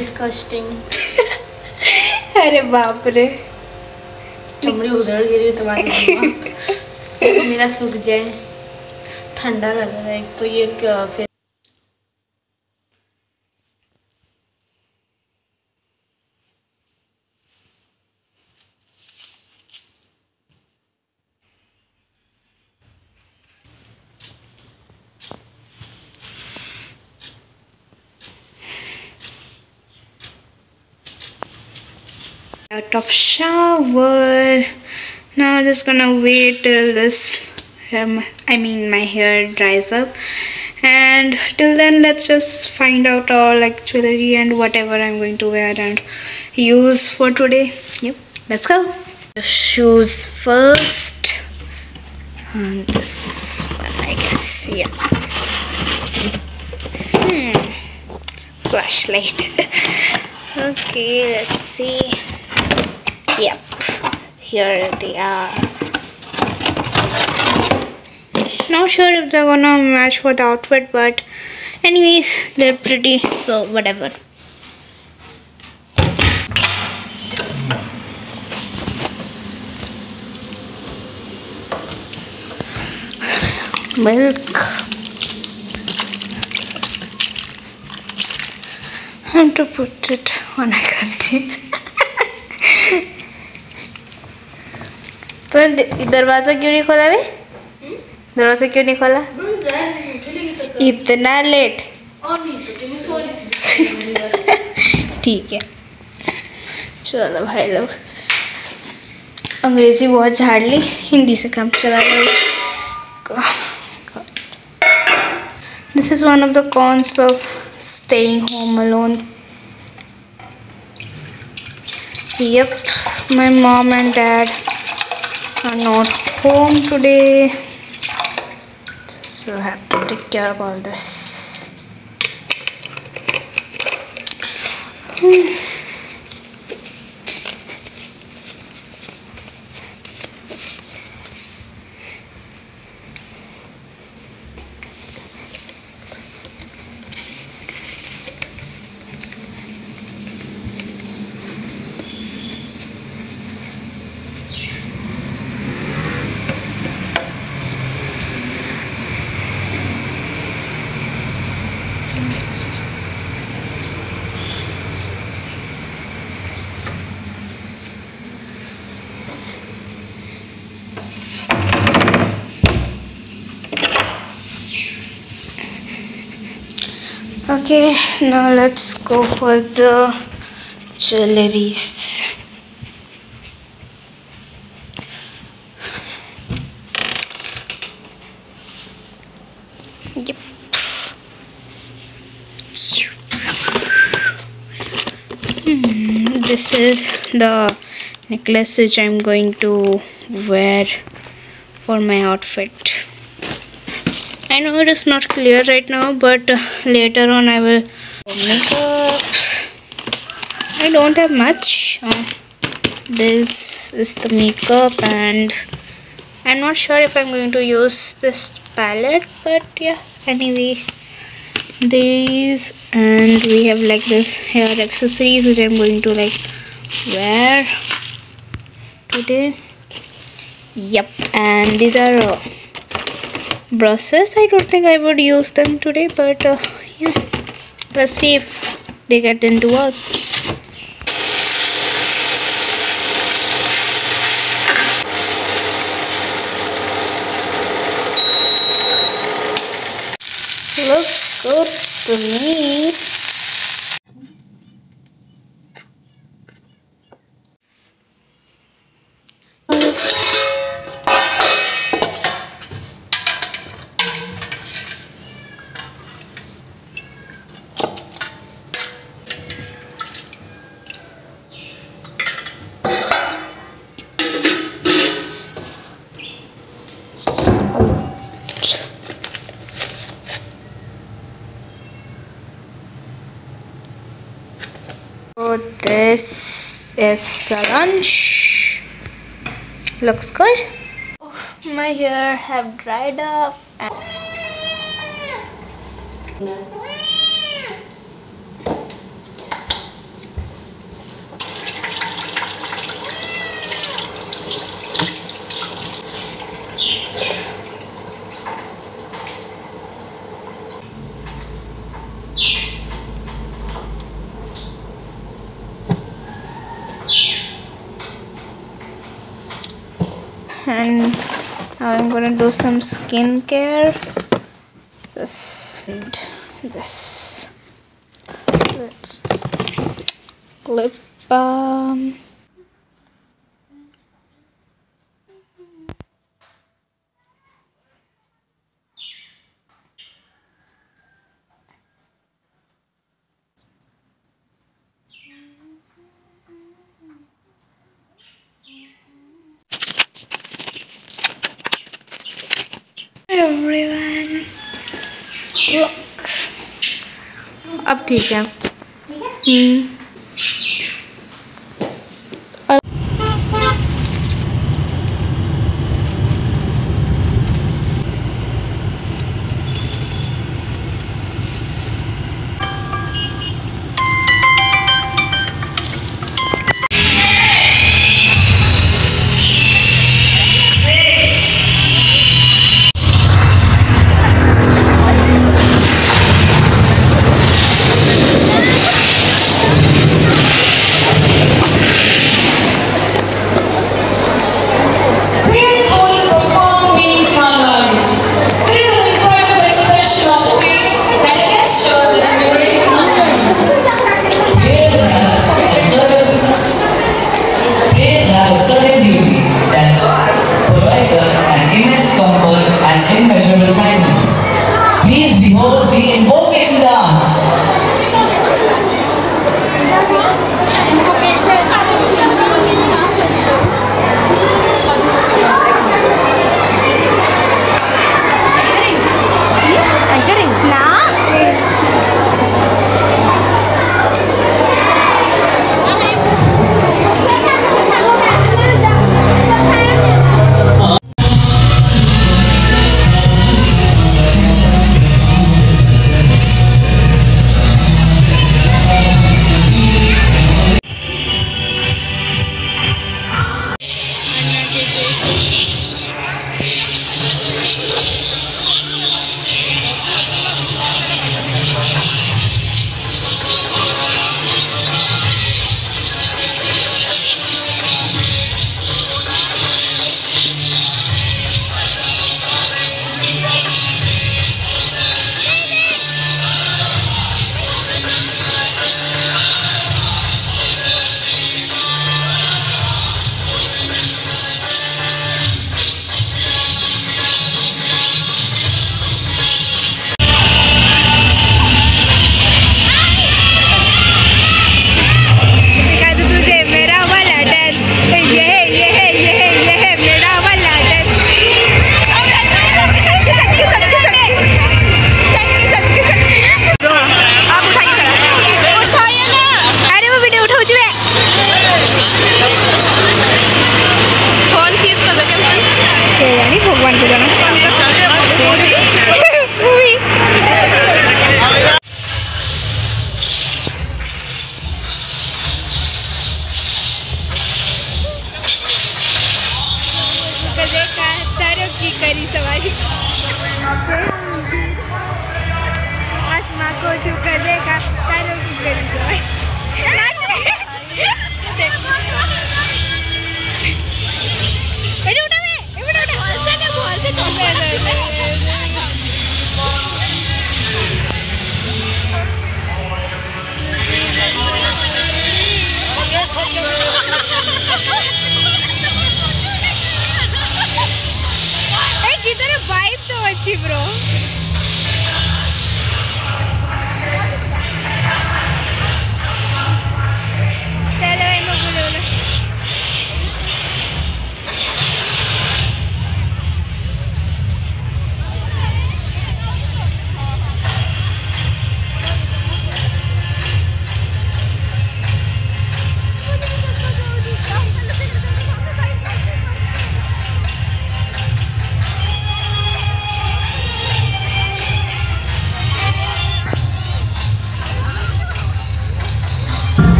Disgusting अरे बाप रे। चमड़ी उधड़ गिरी तुम्हारी मेरा सूख जाए। ठंडा लग रहा है। एक तो ये क्या फिर of shower. Now just gonna wait till this um, i mean my hair dries up. And till then let's just find out all like jewelry and whatever i'm going to wear and use for today. Yep let's go. Shoes first. And this one i guess yeah. Hmm. flashlight. Okay let's see Yep, here they are. Not sure if they're gonna match for the outfit, but anyways, they're pretty, so whatever. Milk. I have to put it on a curtain. तो दरवाज़ा क्यों नहीं खोला बे दरवाज़ा क्यों नहीं खोला? इतना लेट ठीक है। चलो भाई लोग। अंग्रेज़ी बहुत झाड़ ली हिंदी से काम चला this is one of the cons of staying home alone yep my mom and dad are not home today so I have to take care of all this Hmm. Okay now let's go for the jewelries yep Hmm, this is the necklace which i'm going to wear for my outfit I know it is not clear right now, but later on I will makeup. I don't have much. Uh, this is the makeup, and I'm not sure if I'm going to use this palette, but yeah. Anyway, these and we have like this hair accessories which I'm going to like wear today. Yep, and these are. Uh, brushes i don't think i would use them today but uh, yeah let's see if they get into work So this is the lunch. Looks good. my hair have dried up. some skincare. This and this. Let's lip balm um, अब ठीक है। हम्म। diferença, mas. As macos e o cadeca, sai eu quero ver.